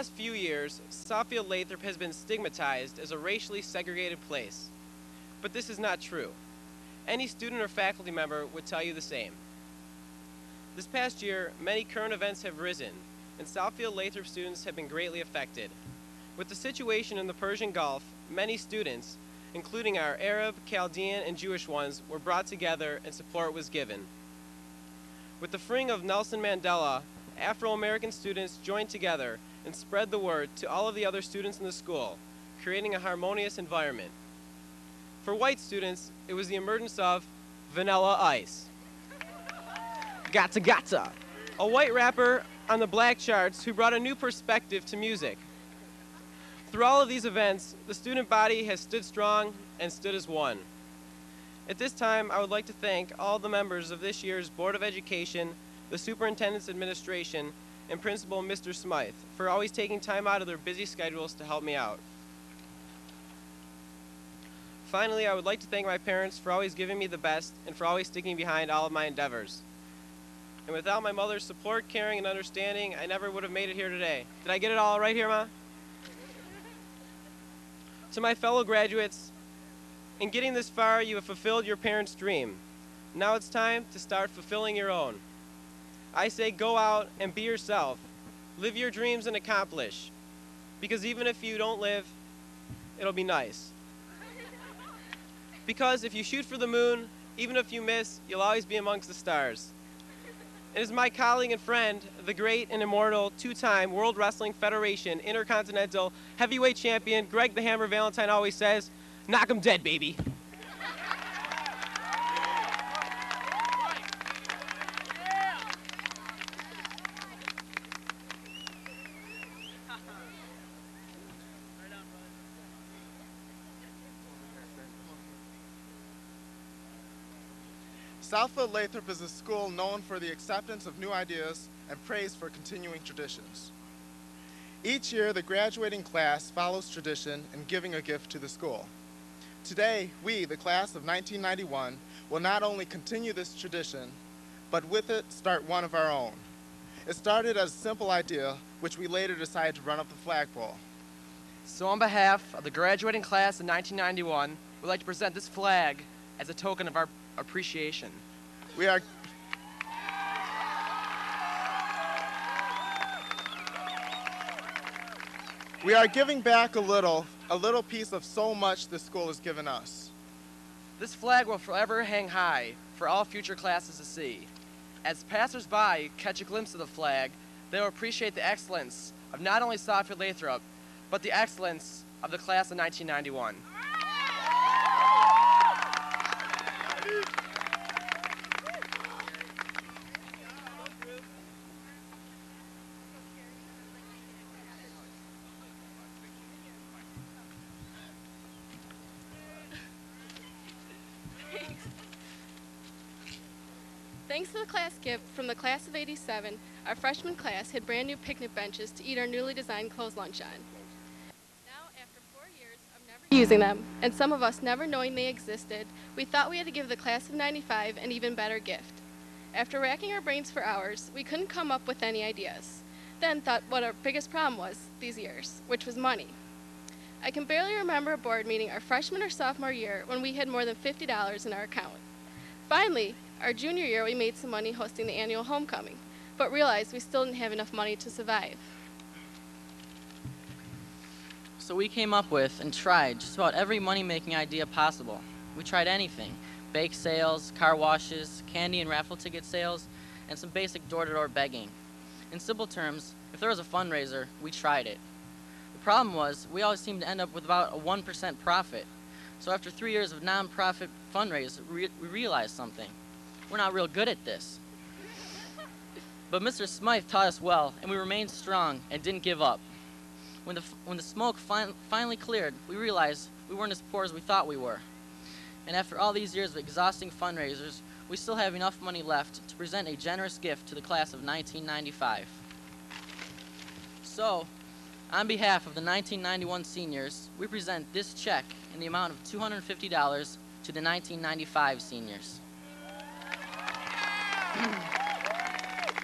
past few years, Southfield Lathrup has been stigmatized as a racially segregated place. But this is not true. Any student or faculty member would tell you the same. This past year, many current events have risen, and Southfield Lathrup students have been greatly affected. With the situation in the Persian Gulf, many students, including our Arab, Chaldean, and Jewish ones, were brought together and support was given. With the freeing of Nelson Mandela, Afro-American students joined together and spread the word to all of the other students in the school, creating a harmonious environment. For white students, it was the emergence of Vanilla Ice. Gotcha Gotcha, a white rapper on the black charts who brought a new perspective to music. Through all of these events, the student body has stood strong and stood as one. At this time, I would like to thank all the members of this year's Board of Education, the Superintendent's Administration, and Principal Mr. Smythe for always taking time out of their busy schedules to help me out. Finally, I would like to thank my parents for always giving me the best and for always sticking behind all of my endeavors. And without my mother's support, caring, and understanding, I never would have made it here today. Did I get it all right here, Ma? to my fellow graduates, in getting this far, you have fulfilled your parents' dream. Now it's time to start fulfilling your own. I say go out and be yourself. Live your dreams and accomplish. Because even if you don't live, it'll be nice. Because if you shoot for the moon, even if you miss, you'll always be amongst the stars. It is my colleague and friend, the great and immortal two-time World Wrestling Federation Intercontinental Heavyweight Champion Greg the Hammer Valentine always says, knock 'em dead, baby. Southfield Lathrup is a school known for the acceptance of new ideas and praise for continuing traditions. Each year, the graduating class follows tradition in giving a gift to the school. Today, we, the class of 1991, will not only continue this tradition, but with it, start one of our own. It started as a simple idea, which we later decided to run up the flagpole. So on behalf of the graduating class of 1991, we'd like to present this flag as a token of our appreciation. We are We are giving back a little, a little piece of so much the school has given us. This flag will forever hang high for all future classes to see. As passersby catch a glimpse of the flag, they will appreciate the excellence of not only Southfield Lathrup, but the excellence of the class of 1991. Thanks to the class gift from the class of 87, our freshman class had brand new picnic benches to eat our newly designed clothes lunch on. Now, after four years of never using them, and some of us never knowing they existed, we thought we had to give the class of 95 an even better gift. After racking our brains for hours, we couldn't come up with any ideas. Then thought what our biggest problem was these years, which was money. I can barely remember a board meeting our freshman or sophomore year when we had more than $50 in our account. Finally, our junior year, we made some money hosting the annual homecoming, but realized we still didn't have enough money to survive. So we came up with and tried just about every money-making idea possible. We tried anything, bake sales, car washes, candy and raffle ticket sales, and some basic door-to-door begging. In simple terms, if there was a fundraiser, we tried it. The problem was, we always seemed to end up with about a 1% profit. So after three years of nonprofit fundraise, we, we realized something. We're not real good at this. But Mr. Smythe taught us well, and we remained strong and didn't give up. When the, when the smoke fin finally cleared, we realized we weren't as poor as we thought we were. And after all these years of exhausting fundraisers, we still have enough money left to present a generous gift to the class of 1995. So, on behalf of the 1991 seniors, we present this check in the amount of $250 to the 1995 seniors.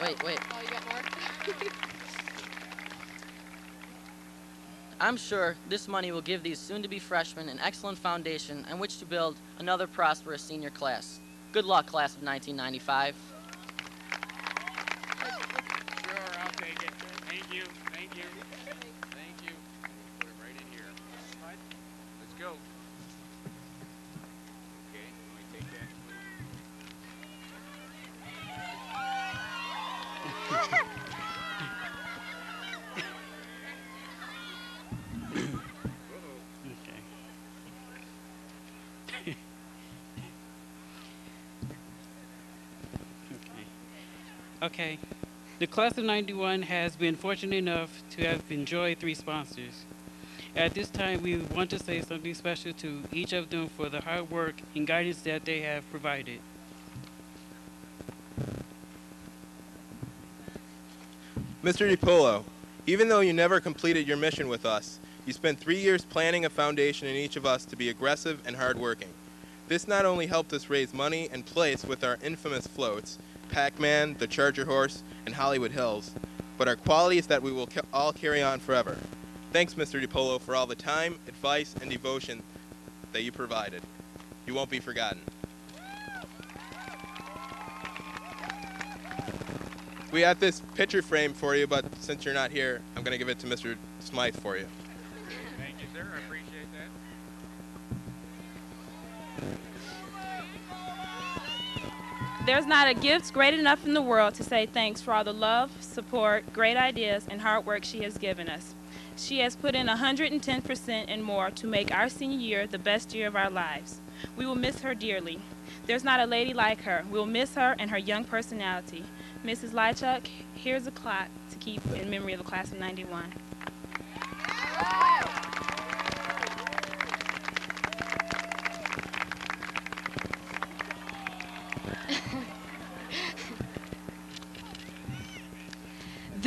wait, wait. Oh, you got more? I'm sure this money will give these soon-to-be freshmen an excellent foundation on which to build another prosperous senior class. Good luck, class of 1995. Okay. The class of 91 has been fortunate enough to have enjoyed three sponsors. At this time, we want to say something special to each of them for the hard work and guidance that they have provided. Mr. DiPolo, even though you never completed your mission with us, you spent three years planning a foundation in each of us to be aggressive and hardworking. This not only helped us raise money and place with our infamous floats, Pac-Man, the Charger Horse, and Hollywood Hills, but are qualities that we will ca- all carry on forever. Thanks, Mr. DiPolo, for all the time, advice, and devotion that you provided. You won't be forgotten. We have this picture frame for you, but since you're not here, I'm going to give it to Mr. Smythe for you. Thank you, sir. I appreciate that. There's not a gift great enough in the world to say thanks for all the love, support, great ideas, and hard work she has given us. She has put in 110% and more to make our senior year the best year of our lives. We will miss her dearly. There's not a lady like her. We will miss her and her young personality. Mrs. Lychuk, here's a clock to keep in memory of the class of 91.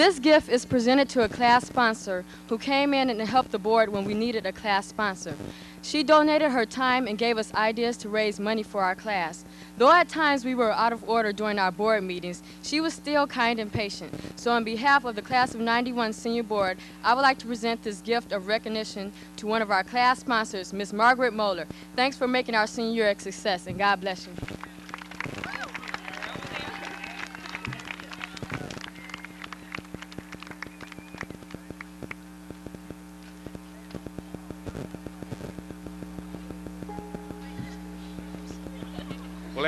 This gift is presented to a class sponsor who came in and helped the board when we needed a class sponsor. She donated her time and gave us ideas to raise money for our class. Though at times we were out of order during our board meetings, she was still kind and patient. So on behalf of the class of 91 senior board, I would like to present this gift of recognition to one of our class sponsors, Miss Margaret Moeller. Thanks for making our senior year a success, and God bless you.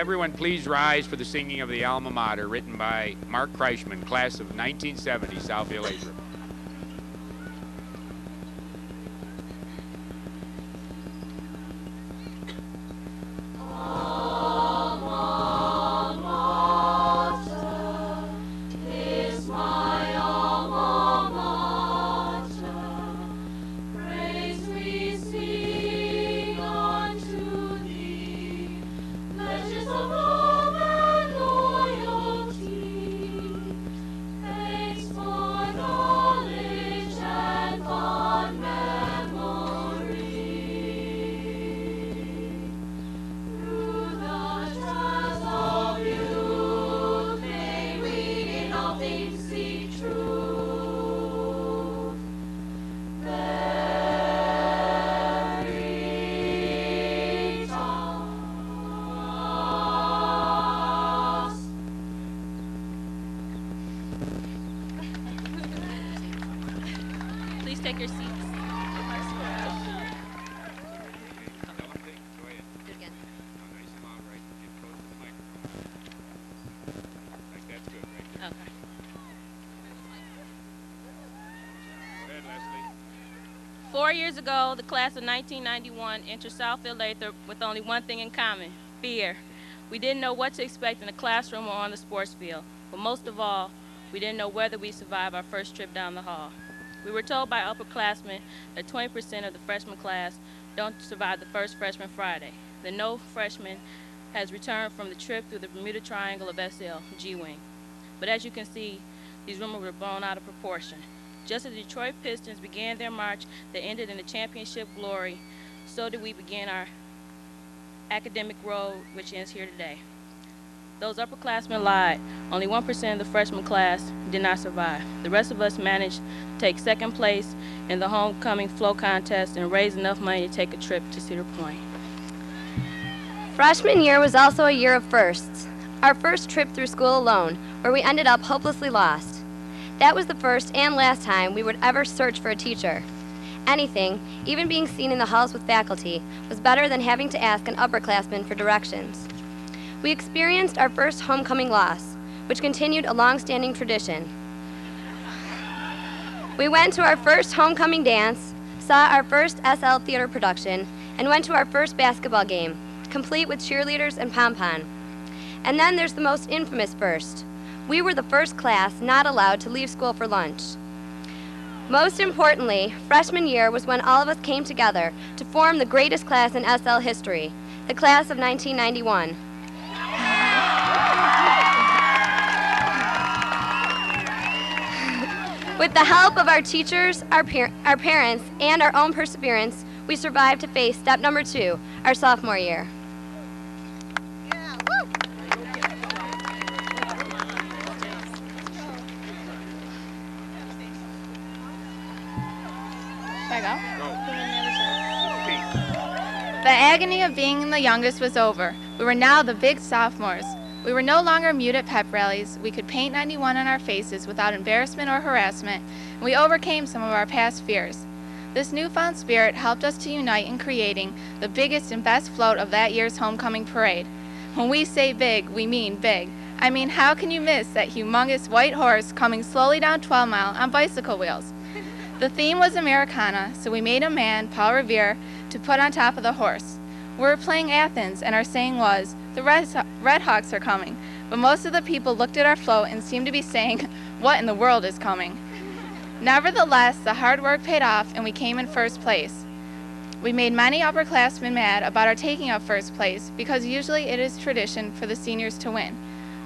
Everyone please rise for the singing of the Alma Mater, written by Mark Kreishman, class of 1970, Southfield Lathrup. Years ago, the class of 1991 entered Southfield Lathrup with only one thing in common fear. We didn't know what to expect in the classroom or on the sports field, but most of all, we didn't know whether we'd survive our first trip down the hall. We were told by upperclassmen that 20% of the freshman class don't survive the first freshman Friday. That no freshman has returned from the trip through the Bermuda Triangle of SL, G-Wing. But as you can see, these rumors were blown out of proportion. Just as the Detroit Pistons began their march that ended in the championship glory, so did we begin our academic road, which ends here today. Those upperclassmen lied. Only 1% of the freshman class did not survive. The rest of us managed to take second place in the homecoming flow contest and raise enough money to take a trip to Cedar Point. Freshman year was also a year of firsts. Our first trip through school alone, where we ended up hopelessly lost. That was the first and last time we would ever search for a teacher. Anything, even being seen in the halls with faculty, was better than having to ask an upperclassman for directions. We experienced our first homecoming loss, which continued a long-standing tradition. We went to our first homecoming dance, saw our first SL theater production, and went to our first basketball game, complete with cheerleaders and pom-pom. And then there's the most infamous first. We were the first class not allowed to leave school for lunch. Most importantly, freshman year was when all of us came together to form the greatest class in SL history, the class of 1991. With the help of our teachers, our, par- our parents, and our own perseverance, we survived to face step number two, our sophomore year. I go? The agony of being the youngest was over. We were now the big sophomores. We were no longer mute at pep rallies. We could paint 91 on our faces without embarrassment or harassment, and we overcame some of our past fears. This newfound spirit helped us to unite in creating the biggest and best float of that year's homecoming parade. When we say big, we mean big. I mean, how can you miss that humongous white horse coming slowly down 12 Mile on bicycle wheels? The theme was Americana, so we made a man, Paul Revere, to put on top of the horse. We were playing Athens, and our saying was, the Red, Red Hawks are coming. But most of the people looked at our float and seemed to be saying, what in the world is coming? Nevertheless, the hard work paid off, and we came in first place. We made many upperclassmen mad about our taking up first place because usually it is tradition for the seniors to win.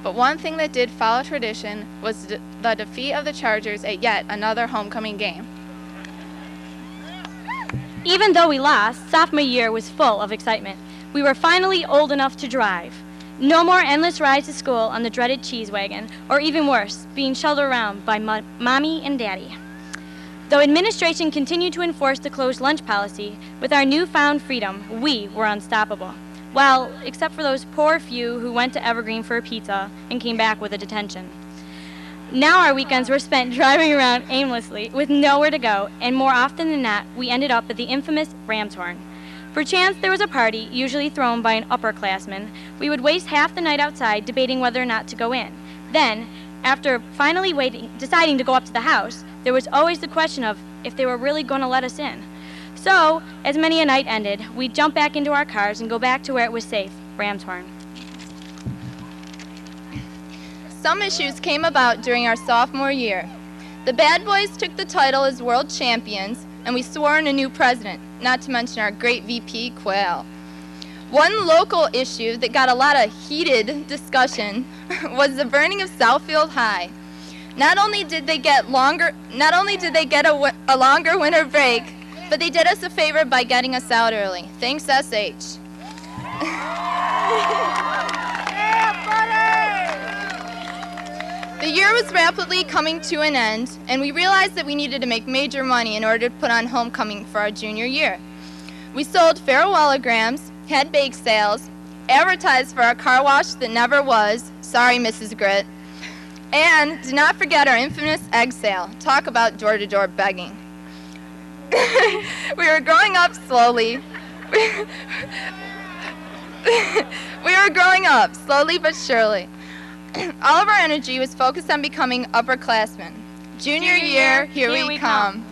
But one thing that did follow tradition was the the defeat of the Chargers at yet another homecoming game. Even though we lost, sophomore year was full of excitement. We were finally old enough to drive. No more endless rides to school on the dreaded cheese wagon, or even worse, being shuttled around by mo- mommy and daddy. Though administration continued to enforce the closed lunch policy, with our newfound freedom, we were unstoppable. Well, except for those poor few who went to Evergreen for a pizza and came back with a detention. Now our weekends were spent driving around aimlessly with nowhere to go, and more often than not, we ended up at the infamous Ramshorn. chance there was a party, usually thrown by an upperclassman. We would waste half the night outside debating whether or not to go in. Then, after finally waiting, deciding to go up to the house, there was always the question of if they were really going to let us in. So, as many a night ended, we'd jump back into our cars and go back to where it was safe, Ramshorn. Some issues came about during our sophomore year. The Bad Boys took the title as world champions, and we swore in a new president, not to mention our great VP, Quayle. One local issue that got a lot of heated discussion was the burning of Southfield High. Not only did they get longer, not only did they get a, a longer winter break, but they did us a favor by getting us out early. Thanks, SH. The year was rapidly coming to an end, and we realized that we needed to make major money in order to put on homecoming for our junior year. We sold farewellograms, had bake sales, advertised for our car wash that never was, sorry, Mrs. Grit, and did not forget our infamous egg sale. Talk about door to door begging. we were growing up slowly. we were growing up, slowly but surely. All of our energy was focused on becoming upperclassmen. Junior, year, here, we, come.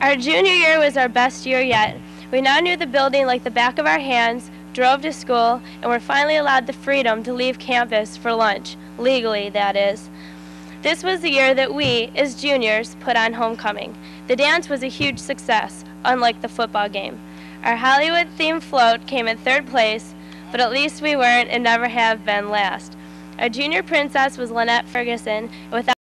Our junior year was our best year yet. We now knew the building like the back of our hands, drove to school, and were finally allowed the freedom to leave campus for lunch, legally, that is. This was the year that we, as juniors, put on homecoming. The dance was a huge success, unlike the football game. Our Hollywood themed float came in third place, but at least we weren't and never have been last. Our junior princess was Lynette Ferguson, without